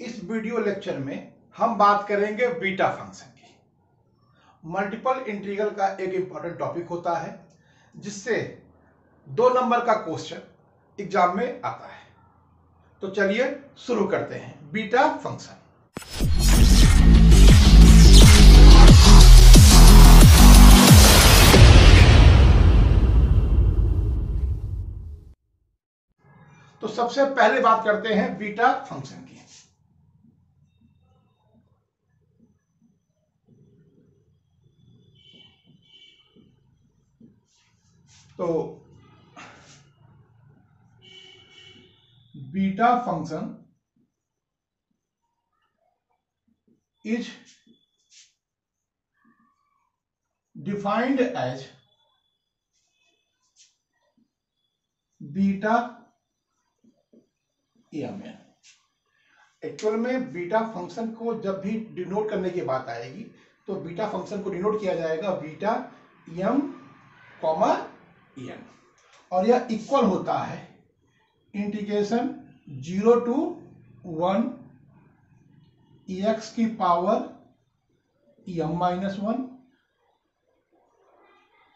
इस video lecture में हम बात करेंगे बीटा फ़ंक्शन की। मल्टीपल इंटीग्रल का एक इंपॉर्टेंट टॉपिक होता है, जिससे दो नंबर का क्वेश्चन एग्ज़ाम में आता है। तो चलिए शुरू करते हैं, बीटा फ़ंक्शन। तो सबसे पहले बात करते हैं बीटा फ़ंक्शन की। तो beta function is defined as beta M N. Actual में बीटा फ़ंक्शन को जब भी डिनोट करने की बात आएगी तो बीटा फ़ंक्शन को डिनोट किया जाएगा बीटा एम कॉमा एन और यह इक्वल होता है integration zero to one X की power M minus one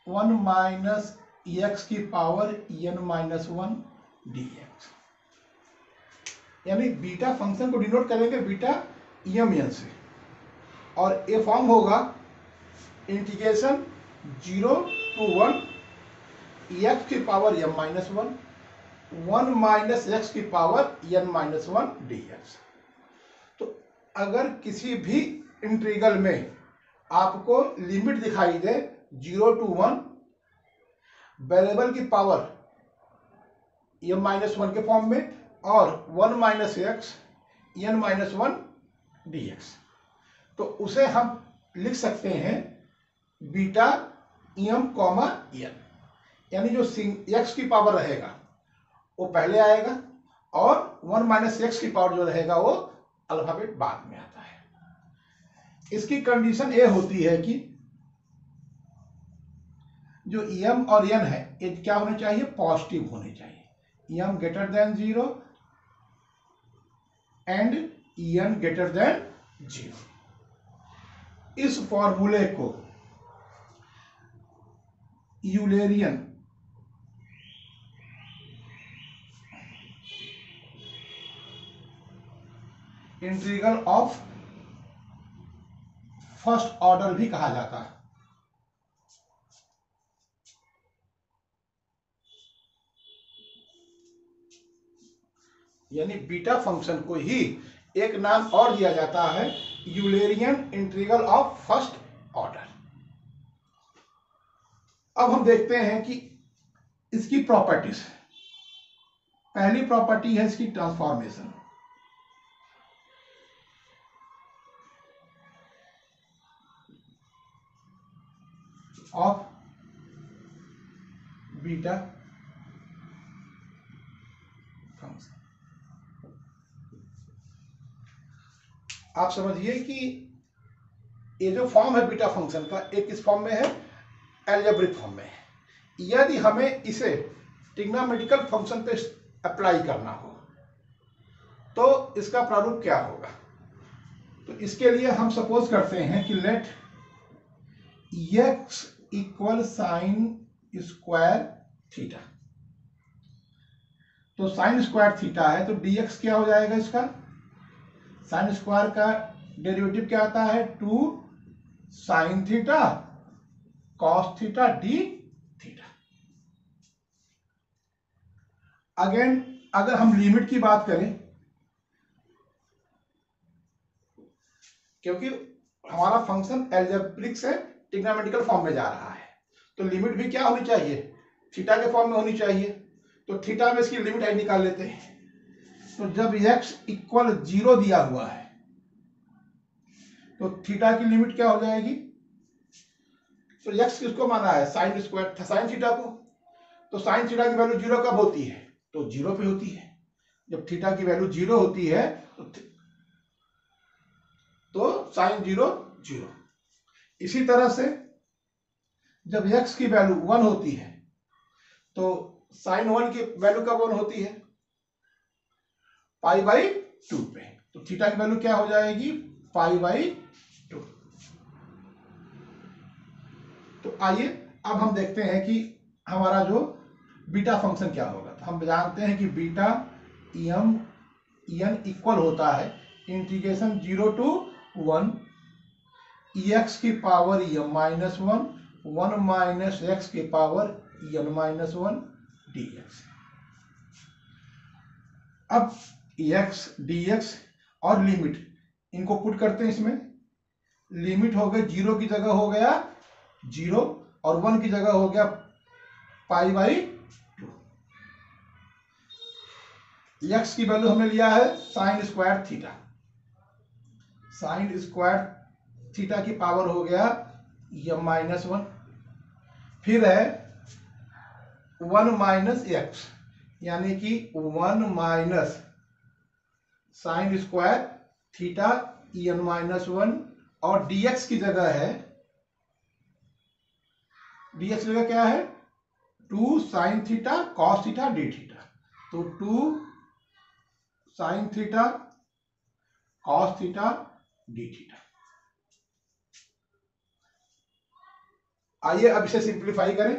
one minus X की power N minus one D X यानी बीटा फ़ंक्शन को डिनोट करेंगे बीटा एम एन से। और ए फॉर्म होगा integration zero to one X की power M minus one one minus X की power N minus one D X तो अगर किसी भी इंटीग्रल में आपको लिमिट दिखाई दे ज़ीरो टू वन वेरिएबल की पावर एम माइनस वन के फॉर्म में और one minus X N minus one D X तो उसे हम लिख सकते हैं बीटा एम कॉमा एन यानी जो एक्स की पावर रहेगा, वो पहले आएगा और वन माइनस एक्स की पावर जो रहेगा, वो अल्फ़ाबेट बाद में आता है। इसकी कंडीशन ये होती है कि जो एम और एन है, ये क्या होने चाहिए? पॉजिटिव होने चाहिए। M greater than zero and N greater than zero इस फॉर्मूले को Eulerian integral of first order भी कहा जाता है। यानी बीटा फ़ंक्शन को ही एक नाम और दिया जाता है, Eulerian integral of first order. अब हम देखते हैं कि इसकी प्रॉपर्टीज़। पहली प्रॉपर्टी है इसकी ट्रांसफॉर्मेशन। ऑफ़ बीटा फ़ंक्शन आप समझिए कि ये जो फॉर्म है बीटा फ़ंक्शन का एक इस फॉर्म में है? एल्जेब्रिक फॉर्म में यदि हमें इसे टिग्नामेटिकल फ़ंक्शन पे अप्लाई करना हो तो इसका प्रारूप क्या होगा? तो इसके लिए हम सपोज़ करते हैं कि let X equal sine square theta तो साइन स्क्वायर थीटा है तो dx क्या हो जाएगा इसका? साइन स्क्वायर का डेरिवेटिव क्या आता है? Two sine theta cos theta D theta again अगर हम लिमिट की बात करें, क्योंकि हमारा फ़ंक्शन एल्जेब्रिक से टिग्नामेटिकल फॉर्म में जा रहा है। तो लिमिट भी क्या होनी चाहिए? थीटा के फॉर्म में होनी चाहिए। तो थीटा में इसकी लिमिट आई निकाल लेते हैं। तो जब x इक्वल ज़ीरो दिया हुआ है तो थीटा की लिमिट क्या हो जाएगी? तो x किसको माना है? साइन स्क्वायर साइन थीटा को। तो साइन थीटा की वैल्यू ज़ीरो कब होती है? तो ज़ीरो पे होती है। जब थीटा की वैल्यू ज़ीरो होती है तो तो साइन ज़ीरो ज़ीरो इसी तरह से जब x की वैल्यू वन होती है तो साइन वन की वैल्यू कब वन होती है? पाई बाई टू पे। तो थीटा की वैल्यू क्या हो जाएगी? पाई बाई टू तो आइए, अब हम देखते हैं कि हमारा जो बीटा फ़ंक्शन क्या होगा। तो हम जानते हैं कि बीटा एम एन इक्वल होता है। Integration zero to one X की power M minus one one minus X की power N minus one D X अब एक्स डी एक्स और लिमिट इनको पुट करते हैं इसमें। लिमिट हो गई ज़ीरो की जगह हो गया ज़ीरो और वन की जगह हो गया पाई बाई टू एक्स की वैल्यू हमने लिया है sine square theta sine square theta की पावर हो गया यम माइनस वन। फिर है वन माइनस एक्स, यानी कि one minus sine square theta n minus one, और डीएक्स की जगह है डीएक्स जगह क्या है? Two sine theta cos theta d theta. तो two sine theta cos theta d theta. आइए अब इसे सिंप्लीफाई करें।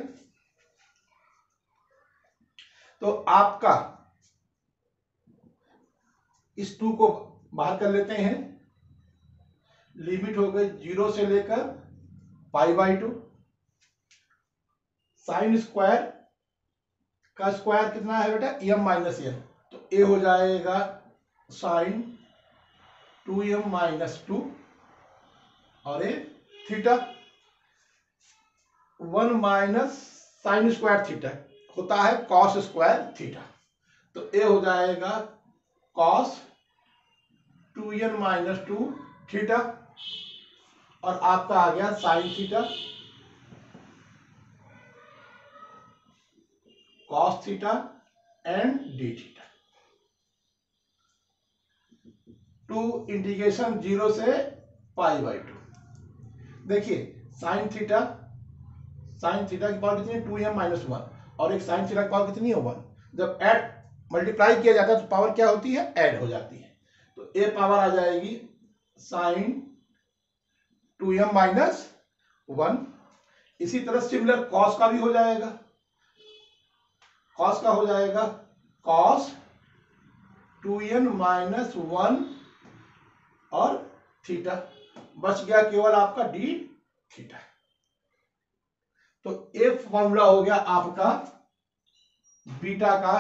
तो आपका इस टू को बाहर कर लेते हैं। लिमिट हो गई ज़ीरो से लेकर pi by two sine square का स्क्वायर कितना है बेटा? एम माइनस एम तो ए हो जाएगा sine two m minus two और a theta one minus sine square theta होता है कॉस स्क्वायर थीटा। तो ए हो जाएगा cos two n minus two theta और आपका आ गया sine theta. Cos theta and d theta. Two integration zero से पाई बाई टू। देखिए, साइन थीटा साइन थीटा की पावर कितनी टू एम माइनस वन और एक साइन थीटा की पावर कितनी है? वन जब ऐड मल्टीप्लाई किया जाता है तो पावर क्या होती है? एड हो जाती है। तो ए पावर आ जाएगी sine two m minus one इसी तरह सिमिलर कॉस का भी हो जाएगा। कॉस का हो जाएगा। Cos two n minus one और थीटा बच गया केवल आपका डी थीटा तो ए फॉर्मूला हो गया आपका बीटा का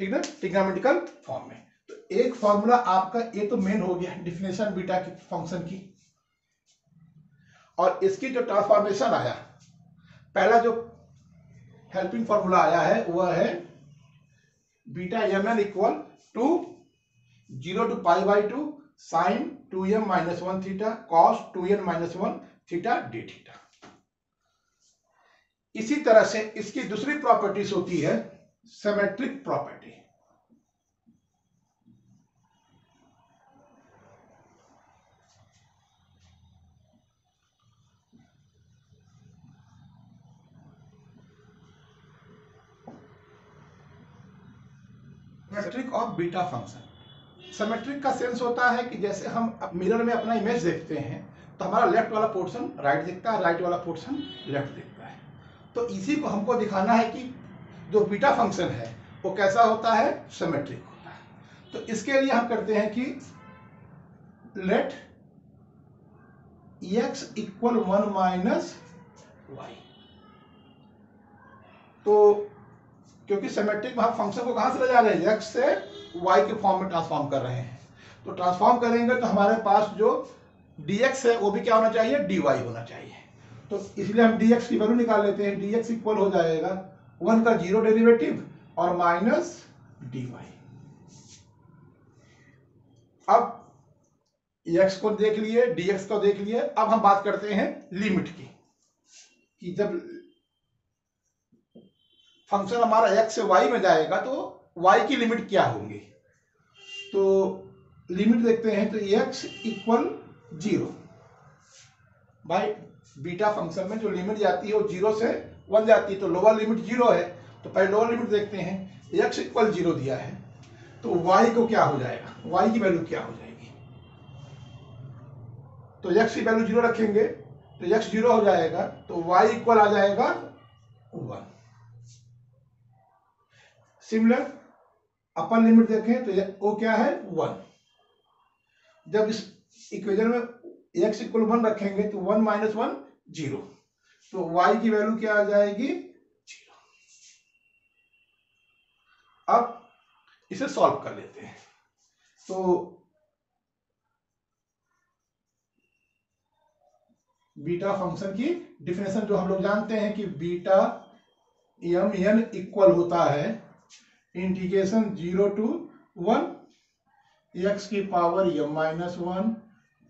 ठीक है टिग्नामेटिकल फॉर्म में। तो एक फॉर्मूला आपका, ये तो मेन हो गया डिफिनेशन बीटा की फ़ंक्शन की। और इसकी जो ट्रांसफॉर्मेशन आया, पहला जो हेल्पिंग फॉर्मूला आया है वह है beta m n equal to zero to pi by two sine two m minus one theta cos two n minus one theta d theta. इसी तरह से इसकी दूसरी प्रॉपर्टीज़ होती है symmetric property of beta function symmetric का sense होता है कि जैसे हम मिरर में अपना इमेज देखते हैं तो हमारा लेफ़्ट वाला पोर्शन राइट दिखता है राइट वाला पोर्शन लेफ़्ट दिखता है। तो इसी को हमको दिखाना है कि जो बीटा फ़ंक्शन है, वो कैसा होता है? सिमेट्रिक होता है। तो इसके लिए हम करते हैं कि let x equal one minus y तो क्योंकि सिमेट्रिक में हम फ़ंक्शन को कहाँ से ले जा रहे हैं? एक्स से वाई के फॉर्म में ट्रांसफॉर्म कर रहे हैं। तो ट्रांसफॉर्म करेंगे तो हमारे पास जो dx है, वो भी क्या होना चाहिए? dy होना चाहिए। तो इसलिए हम dx की वैल्यू निकाल लेते हैं। dx इक्वल हो जाएगा वन का ज़ीरो डेरिवेटिव और माइनस डी अब x को देख लिए, dx को देख लिए। अब हम बात करते हैं लिमिट की, कि जब फ़ंक्शन हमारा x से y में जाएगा तो y की लिमिट क्या होंगी? तो लिमिट देखते हैं तो x equal zero. By beta function में जो लिमिट जाती है वो ज़ीरो से वन जाती है तो लोअर लिमिट ज़ीरो है। तो पहले लोअर लिमिट देखते हैं। एक्स इक्वल ज़ीरो दिया है। तो वाई को क्या हो जाएगा? y की वैल्यू क्या हो जाएगी? तो x की वैल्यू ज़ीरो रखेंगे। तो x ज़ीरो हो जाएगा तो वाई इक्वल आ जाएगा वन सिमिलर अपर लिमिट देखें तो वो क्या है? वन जब इस इक्वेशन में x इक्वल वन रखेंगे तो वन माइनस वन ज़ीरो। तो y की वैल्यू क्या आ जाएगी? ज़ीरो। अब इसे सॉल्व कर लेते हैं। तो बीटा फ़ंक्शन की डिफिनेशन जो हम लोग जानते हैं कि बीटा एम एन इक्वल होता है integration zero to one, x की power m minus one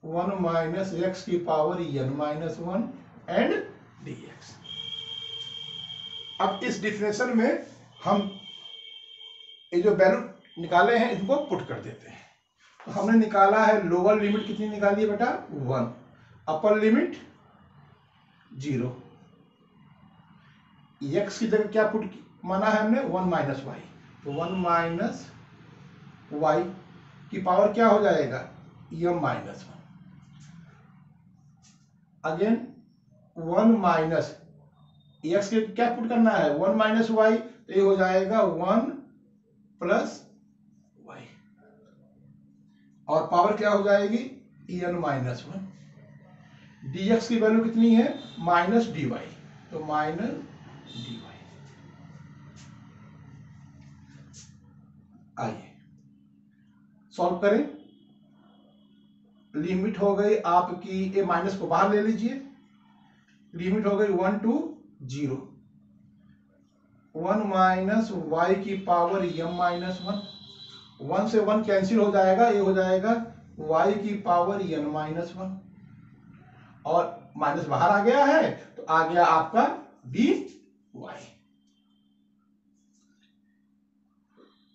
one minus x की power n minus one and d x. अब इस डिफिनेशन में हम ये जो वैल्यू निकाले हैं, इनको पुट कर देते हैं। तो हमने निकाला है, लोअर लिमिट कितनी निकाली है बेटा? One. Upper limit zero. X की जगह क्या पुट माना है हमने? One minus y. तो वन माइनस वाई की पावर क्या हो जाएगा? M minus one. Again one minus x के क्या पुट करना है? वन माइनस वाई तो ये हो जाएगा वन प्लस वाई और पावर क्या हो जाएगी? E n minus one dx की वैल्यू कितनी है? माइनस डी वाई तो माइनस डी वाई आइए। सॉल्व करें। लिमिट हो गई आपकी, ए माइनस को बाहर ले लीजिए। लिमिट हो गई one to zero one minus y की power m minus one one से वन कैंसिल हो जाएगा ये हो जाएगा वाई की पावर एन माइनस वन और माइनस बाहर आ गया है तो आ गया आपका डी वाई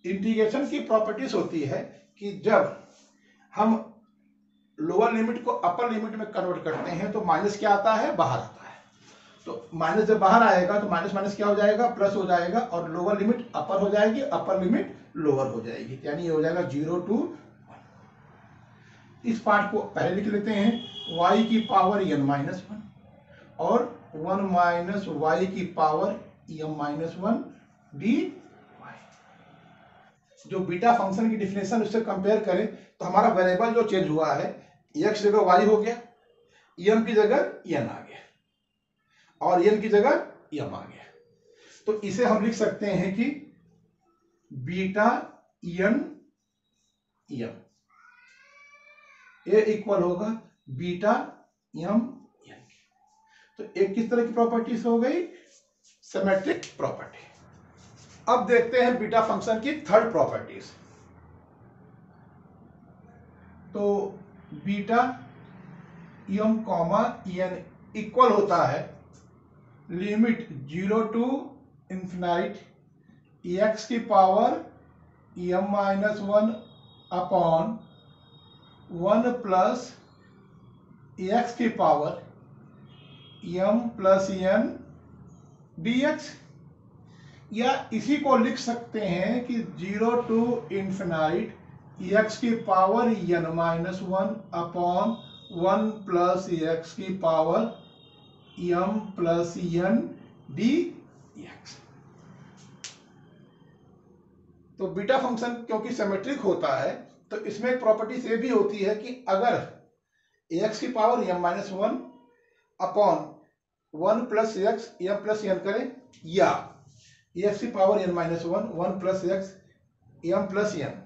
इंटीग्रेशन की प्रॉपर्टीज़ होती है कि जब हम लोअर लिमिट को अपर लिमिट में कन्वर्ट करते हैं तो माइनस क्या आता है? बाहर आता है। तो माइनस जब बाहर आएगा तो माइनस माइनस क्या हो जाएगा? प्लस हो जाएगा और लोअर लिमिट अपर हो जाएगी अपर लिमिट लोअर हो जाएगी। यानी ये हो जाएगा ज़ीरो टू इस पार्ट को पहले लिख लेते हैं, y की पावर एन माइनस वन और वन माइनस वाई की power m minus one d जो बीटा फ़ंक्शन की डिफिनेशन उससे कंपेयर करें तो हमारा वेरिएबल जो चेंज हुआ है एक्स जगह वाई हो गया एम की जगह एन आ गया, और एन की जगह एम आ गया। तो इसे हम लिख सकते हैं कि beta n m a equal होगा बीटा एम एन तो एक किस तरह की प्रॉपर्टीज़ हो गई? सिमेट्रिक प्रॉपर्टी अब देखते हैं बीटा फ़ंक्शन की थर्ड प्रॉपर्टीज़ तो beta m comma n equal होता है limit zero to infinite x की power m minus one upon one plus x की power m plus n d x या इसी को लिख सकते हैं कि ज़ीरो टू इंफिनाइट एक्स की power n minus one upon one plus x की power m plus n d x तो बीटा फ़ंक्शन क्योंकि सिमेट्रिक होता है तो इसमें एक प्रॉपर्टी ये भी होती है कि अगर एक्स की power m minus one upon one plus x m plus n करें, या एक्स की power n minus one one plus x m plus n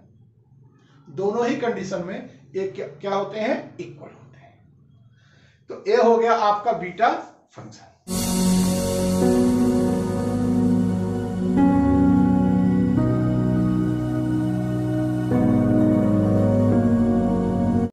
दोनों ही कंडीशन में एक क्या, होते हैं? इक्वल होते हैं। तो ए हो गया आपका बीटा फ़ंक्शन